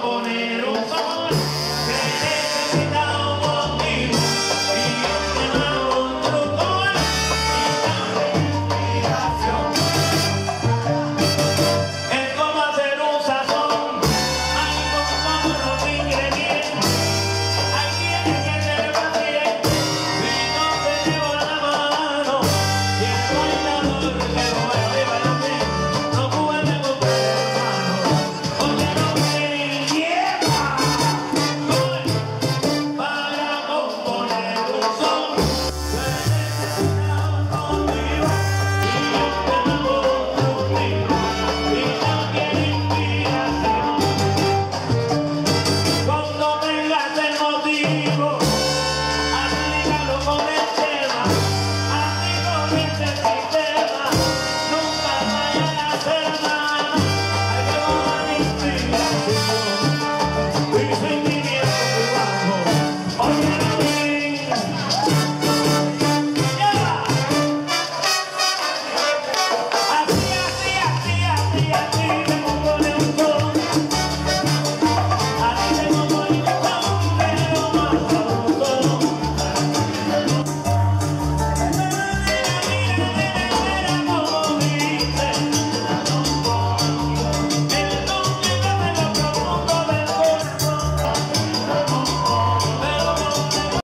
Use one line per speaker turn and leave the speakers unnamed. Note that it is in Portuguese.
campo